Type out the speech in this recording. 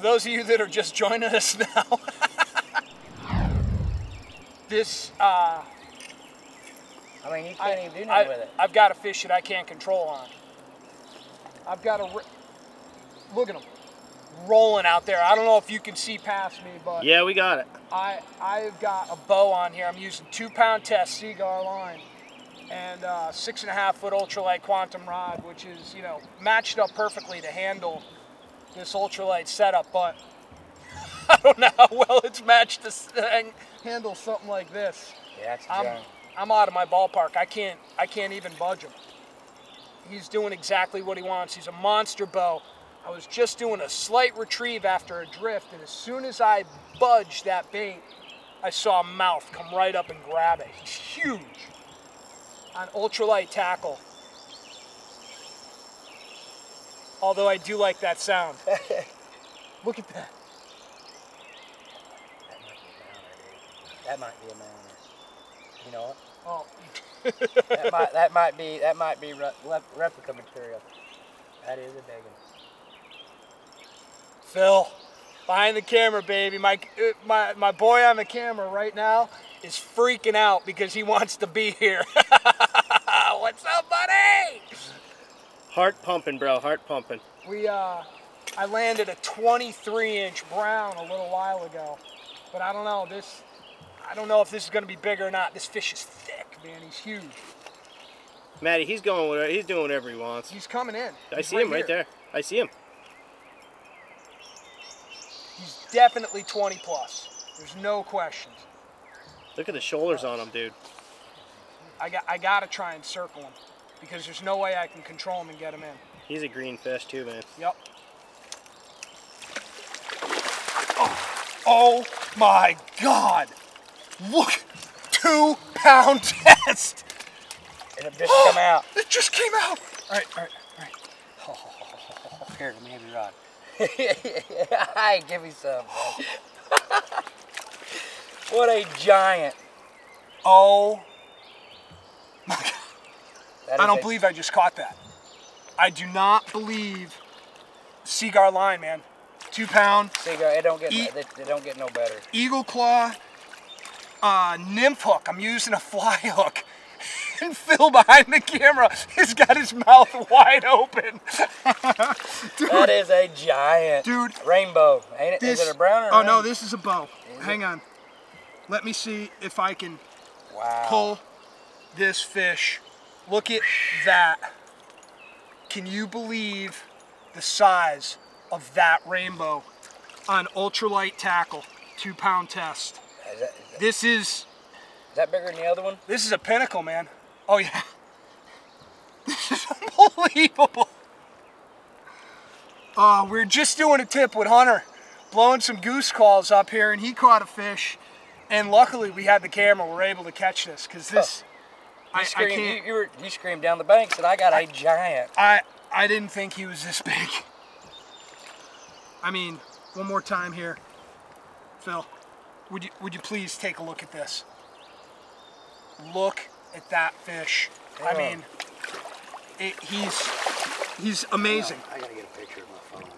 those of you that are just joining us now, this uh, I mean, you I, can't even do nothing I, with it. I've got a fish that I can't control on. I've got a look at him rolling out there. I don't know if you can see past me, but Yeah, we got it. I I've got a bow on here. I'm using two pound test Seaguar line and uh, six and a half foot ultralight quantum rod, which is you know matched up perfectly to handle this ultralight setup. But I don't know how well it's matched to s- uh, handle something like this. Yeah, I'm. I'm out of my ballpark. I can't I can't even budge him. He's doing exactly what he wants. He's a monster bow. I was just doing a slight retrieve after a drift, and as soon as I budged that bait, I saw a mouth come right up and grab it. He's huge on ultralight tackle. Although I do like that sound. Look at that. That might be a mounter. You know what? Oh, That might that might be that might be re- replica material. That is a big one. Phil, behind the camera, baby. My, uh, my, my boy on the camera right now is freaking out because he wants to be here. Heart pumping, bro. Heart pumping. We, uh, I landed a 23 inch brown a little while ago, but I don't know, this, I don't know if this is gonna be big or not. This fish is thick, man, he's huge. Maddie, he's going. Whatever, he's doing whatever he wants. He's coming in. I He's see him right here. there. I see him. He's definitely 20 plus. There's no questions. Look at the shoulders on him, dude. I got, I gotta try and circle him because there's no way I can control him and get him in. He's a green fish too, man. Yep. Oh my God! Look, two pound test. And it just oh, came out. It just came out. All right, all right, all right. Here, let me have your rod. hey, give me some. what a giant. Oh, That I don't a- believe I just caught that. I do not believe Seaguar line, man. Two pound Seaguar, it don't get Eat- it, it don't get no better. eagle claw, uh, nymph hook. I'm using a fly hook. And Phil behind the camera has got his mouth wide open. That is a giant. Dude, Rainbow. Ain't it? Is this, it a brown or Oh no, this is a bow. Is Hang it? on. Let me see if I can Wow. pull this fish. Look at that. Can you believe the size of that rainbow on ultralight tackle, two pound test? Is that, is, that, This is is that bigger than the other one? this is a pinnacle, man. Oh yeah. This is unbelievable. Uh, we are just doing a tip with Hunter, blowing some goose calls up here, and he caught a fish. And luckily, we had the camera. We're able to catch this because this, I, I screamed, can't. you, you, were, you screamed down the bank, said, I got a giant. I I didn't think he was this big. I mean, one more time here, Phil. Would you would you please take a look at this? Look at that fish. I mean, it, he's he's amazing. I gotta get a picture of my phone.